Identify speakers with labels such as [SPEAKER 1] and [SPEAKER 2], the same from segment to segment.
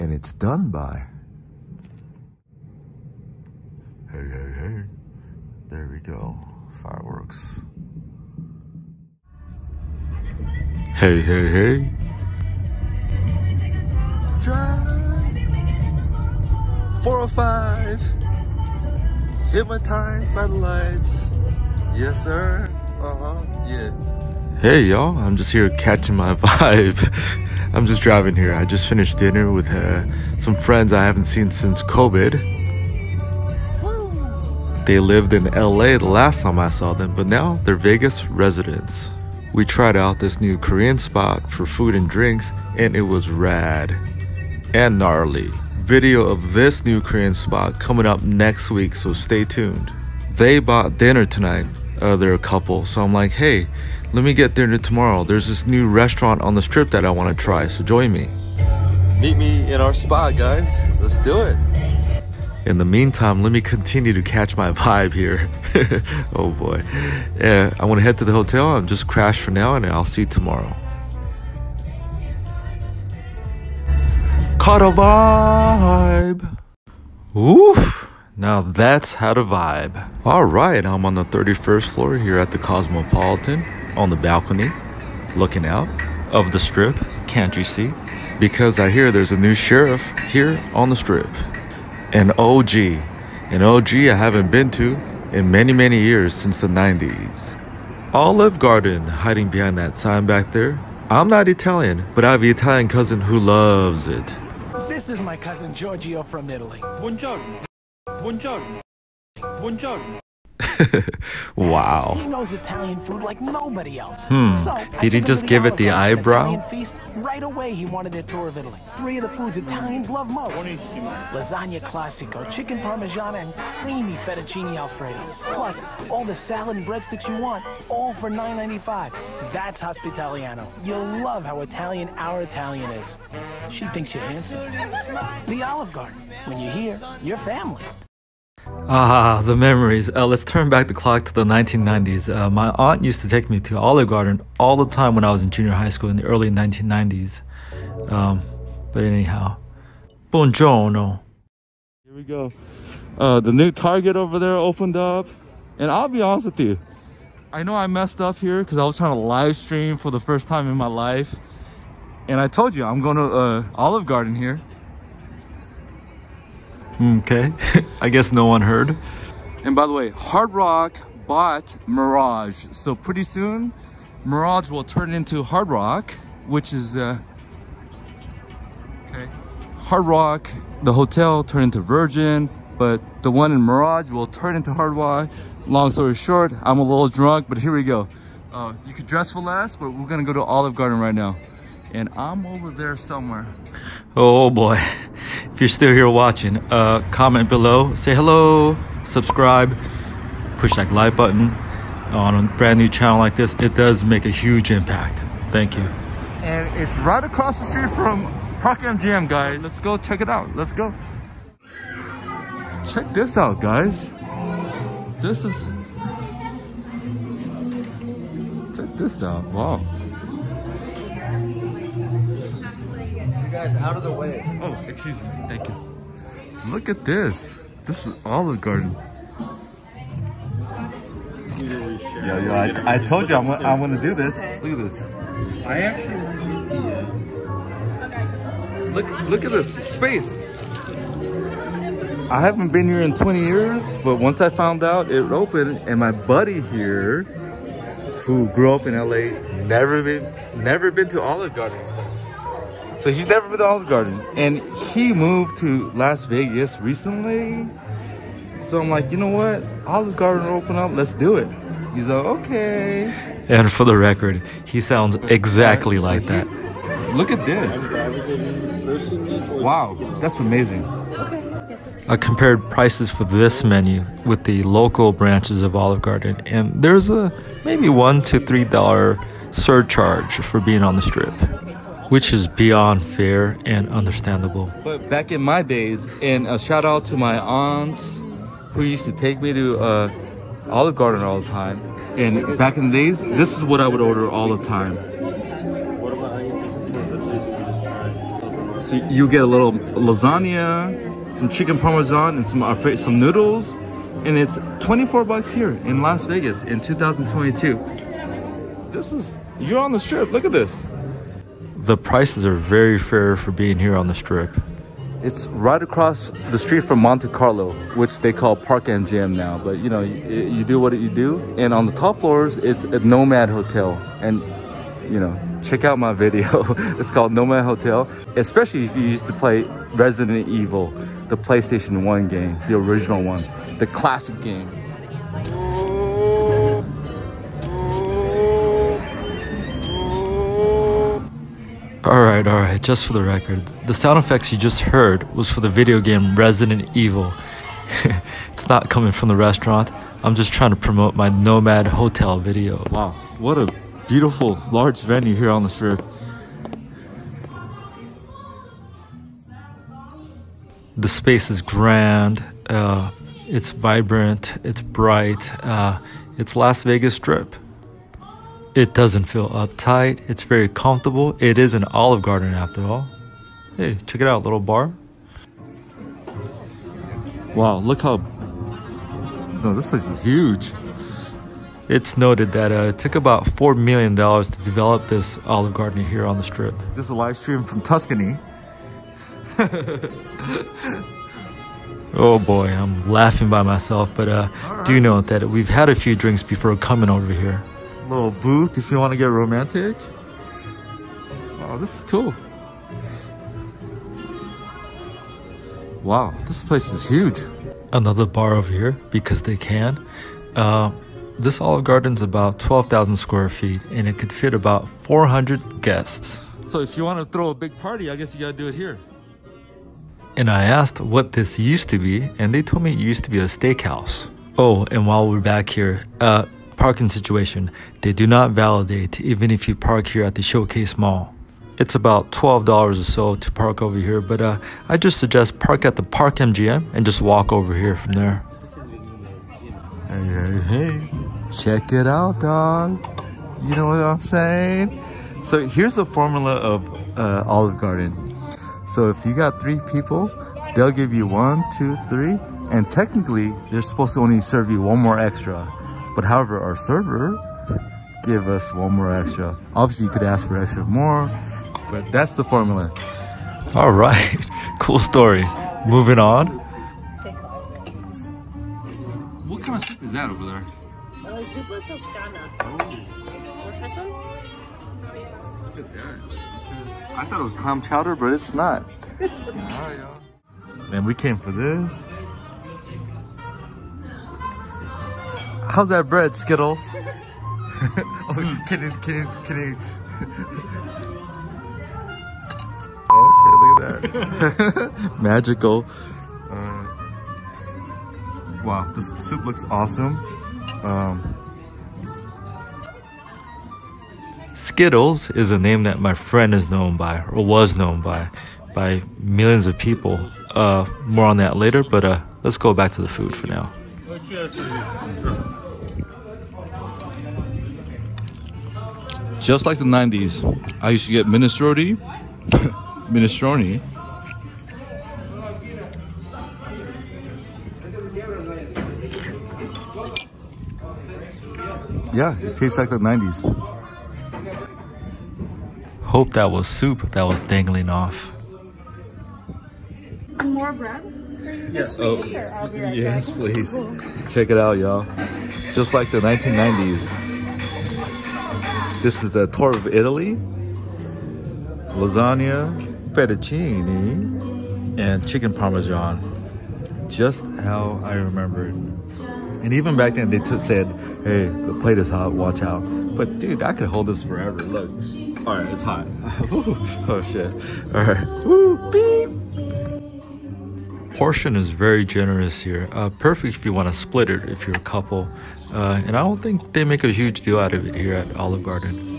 [SPEAKER 1] and it's done by. Hey, hey, hey. There we go. Fireworks. Hey, hey, hey. Drive 405. Hypnotized by the lights. Yes, sir. Uh huh. Yeah. Hey, y'all. I'm just here catching my vibe. I'm just driving here. I just finished dinner with uh, some friends I haven't seen since COVID. They lived in LA the last time I saw them, but now they're Vegas residents. We tried out this new Korean spot for food and drinks, and it was rad and gnarly. Video of this new Korean spot coming up next week, so stay tuned. They bought dinner tonight, a couple, so I'm like, hey, let me get there tomorrow. There's this new restaurant on the strip that I want to try, so join me. Meet me in our spot, guys. Let's do it. In the meantime, let me continue to catch my vibe here. oh boy. Yeah, I want to head to the hotel I'm just crashed for now, and I'll see you tomorrow. Caught a vibe. Oof. Now that's how to vibe. All right, I'm on the 31st floor here at the Cosmopolitan on the balcony looking out of the strip. Can't you see? Because I hear there's a new sheriff here on the strip. An OG. An OG I haven't been to in many, many years since the 90s. Olive Garden hiding behind that sign back there. I'm not Italian, but I have an Italian cousin who loves it.
[SPEAKER 2] This is my cousin Giorgio from Italy.
[SPEAKER 3] Buongiorno. Buongiorno. Buongiorno.
[SPEAKER 2] wow. He knows Italian food like nobody else.
[SPEAKER 1] Hmm. So, Did he just give it the eyebrow?
[SPEAKER 2] Feast. Right away, he wanted a tour of Italy. Three of the foods Italians love most. Lasagna classico, chicken parmigiana, and creamy fettuccine alfredo. Plus, all the salad and breadsticks you want, all for $9.95. That's Hospitaliano. You'll love how Italian our Italian is. She thinks you're handsome. The Olive Garden. When you're here, you're family.
[SPEAKER 1] Ah, the memories. Uh, let's turn back the clock to the 1990s. Uh, my aunt used to take me to Olive Garden all the time when I was in junior high school in the early 1990s. Um, but anyhow, buongiorno. Here we go. Uh, the new Target over there opened up. And I'll be honest with you, I know I messed up here because I was trying to live stream for the first time in my life. And I told you, I'm going to uh, Olive Garden here. Okay, I guess no one heard. And by the way, Hard Rock bought Mirage. So pretty soon, Mirage will turn into Hard Rock, which is, uh, okay, Hard Rock, the hotel turned into Virgin, but the one in Mirage will turn into Hard Rock. Long story short, I'm a little drunk, but here we go. Uh, you could dress for less, but we're gonna go to Olive Garden right now. And I'm over there somewhere. Oh boy. If you're still here watching uh comment below. Say hello subscribe push that like button on a brand new channel like this. It does make a huge impact. Thank you. And it's right across the street from Park MGM guys. Let's go check it out. Let's go. Check this out guys. This is check this out. Wow
[SPEAKER 4] guys out of the way.
[SPEAKER 1] Oh, excuse me. Thank you. Look at this. This is Olive Garden. Yo, yo, I, I told you I'm, I'm gonna do this. Look at this.
[SPEAKER 3] I actually
[SPEAKER 1] Look, look at this space. I haven't been here in 20 years, but once I found out it opened, and my buddy here, who grew up in LA, never been, never been to Olive Garden. So he's never been to Olive Garden. And he moved to Las Vegas recently. So I'm like, you know what? Olive Garden open up, let's do it. He's like, okay. And for the record, he sounds exactly like that. Look at this. Wow, that's amazing. I compared prices for this menu with the local branches of Olive Garden, and there's a maybe one to three dollar surcharge for being on the strip which is beyond fair and understandable. But back in my days, and a shout out to my aunts who used to take me to uh, Olive Garden all the time. And back in the days, this is what I would order all the time. So you get a little lasagna, some chicken parmesan, and some Alfredo, some noodles, and it's 24 bucks here in Las Vegas in 2022. This is you're on the strip. Look at this. The prices are very fair for being here on the strip. It's right across the street from Monte Carlo, which they call Park MGM now. But you know, you, you do what you do. And on the top floors, it's a Nomad Hotel. And you know, check out my video. it's called Nomad Hotel. Especially if you used to play Resident Evil, the PlayStation 1 game, the original one, the classic game. Alright, alright, just for the record, the sound effects you just heard was for the video game Resident Evil. it's not coming from the restaurant. I'm just trying to promote my Nomad Hotel video. Wow, what a beautiful large venue here on the strip. The space is grand, uh, it's vibrant, it's bright, uh, it's Las Vegas Strip. It doesn't feel uptight. It's very comfortable. It is an Olive Garden after all. Hey, check it out, little bar. Wow, look how... No, this place is huge. It's noted that uh, it took about $4 million to develop this Olive Garden here on the Strip. This is a live stream from Tuscany. oh boy, I'm laughing by myself, but uh, right. do note that we've had a few drinks before coming over here little booth if you want to get romantic. Oh, this is cool. Wow, this place is huge. Another bar over here because they can. Uh, this Olive Garden's about 12,000 square feet and it could fit about 400 guests. So if you want to throw a big party, I guess you gotta do it here. And I asked what this used to be, and they told me it used to be a steakhouse. Oh, and while we're back here, uh, parking situation, they do not validate even if you park here at the Showcase Mall. It's about $12 or so to park over here, but uh, I just suggest park at the Park MGM and just walk over here from there. Hey, hey, hey. Check it out, dog. You know what I'm saying? So here's the formula of uh, Olive Garden. So if you got three people, they'll give you one, two, three, and technically they're supposed to only serve you one more extra. But however, our server give us one more extra. Obviously, you could ask for extra more, but that's the formula. All right, cool story. Moving on. What kind of soup is that over there?
[SPEAKER 5] Uh, Zuppa Toscana. Oh. try some?
[SPEAKER 1] Look at that. I thought it was clam chowder, but it's not. All right, y'all. Man, we came for this. How's that bread, Skittles? oh, kidding, kidding, kidding. oh shit, look at that. Magical. Uh, wow, this soup looks awesome. Um, Skittles is a name that my friend is known by, or was known by, by millions of people. Uh, more on that later, but uh, let's go back to the food for now. Just like the 90s, I used to get minestrone, minestrone. Yeah, it tastes like the 90s. Hope that was soup that was dangling off.
[SPEAKER 5] More bread?
[SPEAKER 1] Yes. Oh, yes, please. Check it out, y'all. Just like the 1990s. This is the tour of Italy. Lasagna, fettuccine, and chicken parmesan. Just how I remembered. And even back then, they said, hey, the plate is hot, watch out. But dude, I could hold this forever. Look. All right, it's hot. oh shit. All right. Woo, beep. Portion is very generous here. Uh, perfect if you want to split it if you're a couple. Uh, and I don't think they make a huge deal out of it here at Olive Garden.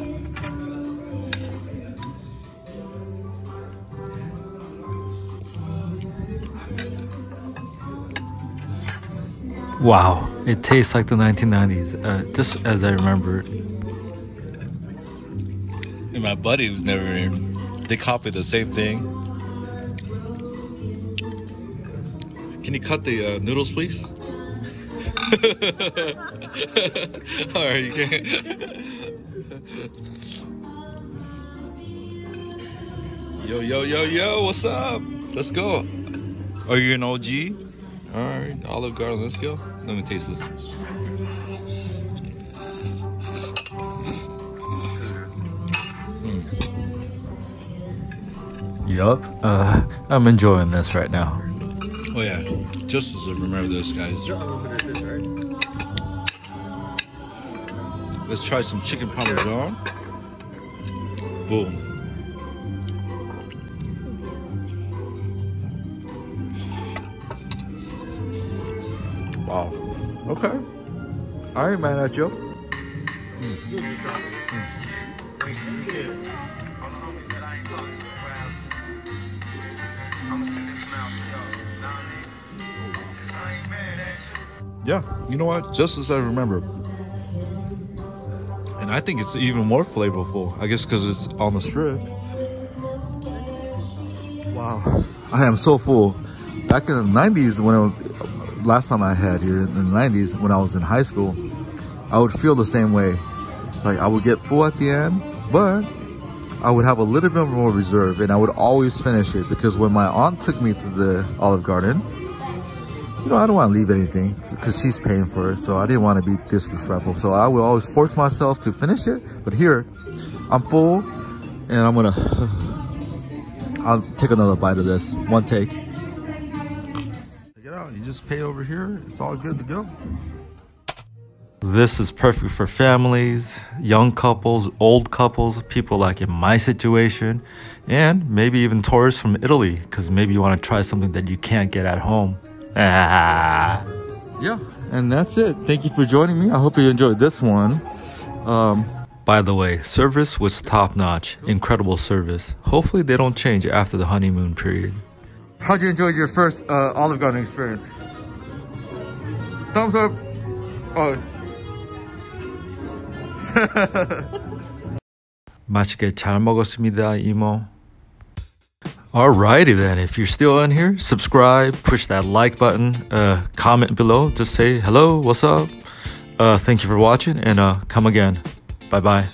[SPEAKER 1] Wow, it tastes like the 1990s, uh, just as I remember. And my buddy was never in. They copied the same thing. Can you cut the uh, noodles, please? All right, you can. yo, yo, yo, yo, what's up? Let's go. Are you an OG? All right, Olive Garden, let's go. Let me taste this. Yup, uh, I'm enjoying this right now. Yeah, just as a remember this, guys. Let's try some chicken parmesan. Boom. Wow. Okay. I ain't mad at you. Yeah, you know what? Just as I remember. And I think it's even more flavorful. I guess because it's on the strip. Wow. I am so full. Back in the 90s, when was, last time I had here in the 90s, when I was in high school, I would feel the same way. Like I would get full at the end, but I would have a little bit more reserve and I would always finish it because when my aunt took me to the Olive Garden, you know, I don't want to leave anything because she's paying for it. So I didn't want to be disrespectful. So I will always force myself to finish it. But here, I'm full and I'm going to, I'll take another bite of this. One take. Check it out. You just pay over here. It's all good to go. This is perfect for families, young couples, old couples, people like in my situation, and maybe even tourists from Italy because maybe you want to try something that you can't get at home. Ah. Yeah, and that's it. Thank you for joining me. I hope you enjoyed this one. Um, By the way, service was top notch. Incredible service. Hopefully, they don't change after the honeymoon period. How'd you enjoy your first uh, Olive Garden experience? Thumbs up. Oh. 맛있게 잘 먹었습니다, 이모. Alrighty then, if you're still in here, subscribe, push that like button, uh, comment below, just say hello, what's up. Uh, thank you for watching, and uh, come again. Bye bye.